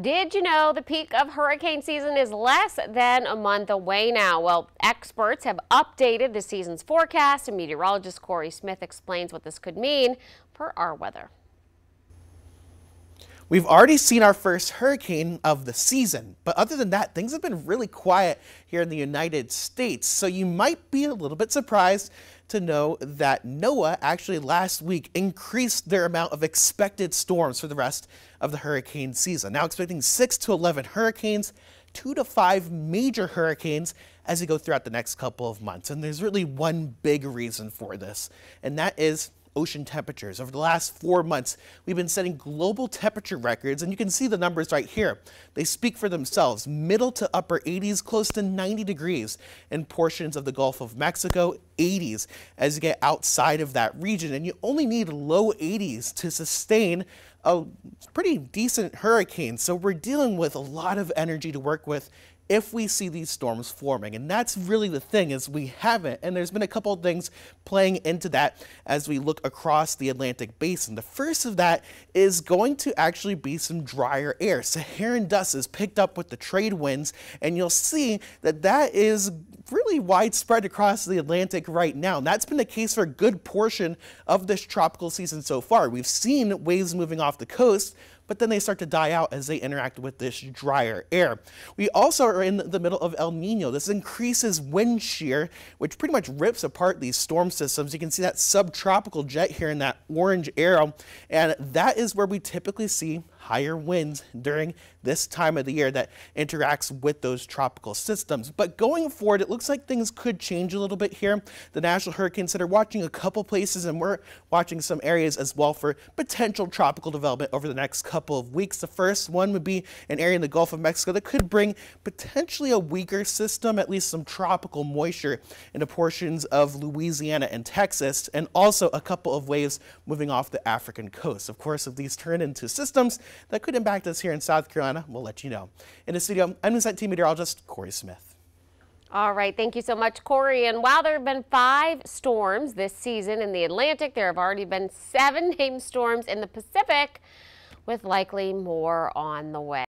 Did you know the peak of hurricane season is less than a month away now? Well, experts have updated the season's forecast, and meteorologist Corey Smith explains what this could mean for our weather. We've already seen our first hurricane of the season, but other than that, things have been really quiet here in the United States. So you might be a little bit surprised to know that NOAA actually last week increased their amount of expected storms for the rest of the hurricane season. Now expecting 6 to 11 hurricanes, 2 to 5 major hurricanes as we go throughout the next couple of months. And there's really one big reason for this, and that is ocean temperatures. Over the last four months, we've been setting global temperature records, and you can see the numbers right here. They speak for themselves. Middle to upper 80s, close to 90 degrees in portions of the Gulf of Mexico, 80s as you get outside of that region. And you only need low 80s to sustain a pretty decent hurricane. So we're dealing with a lot of energy to work with if we see these storms forming. And that's really the thing is we haven't. And there's been a couple of things playing into that as we look across the Atlantic basin. The first of that is going to actually be some drier air. Saharan dust is picked up with the trade winds and you'll see that that is really widespread across the Atlantic right now. And that's been the case for a good portion of this tropical season so far. We've seen waves moving off the coast, but then they start to die out as they interact with this drier air. We also are in the middle of El Nino. This increases wind shear, which pretty much rips apart these storm systems. You can see that subtropical jet here in that orange arrow, and that is where we typically see higher winds during this time of the year that interacts with those tropical systems. But going forward, it looks like things could change a little bit here. The National Hurricane Center watching a couple places and we're watching some areas as well for potential tropical development over the next couple of weeks. The first one would be an area in the Gulf of Mexico that could bring potentially a weaker system, at least some tropical moisture into portions of Louisiana and Texas, and also a couple of waves moving off the African coast. Of course, if these turn into systems, that could impact us here in South Carolina. We'll let you know. In the studio, I'm News Team Meteorologist Corey Smith. All right, thank you so much, Corey. And while there have been five storms this season in the Atlantic, there have already been seven named storms in the Pacific, with likely more on the way.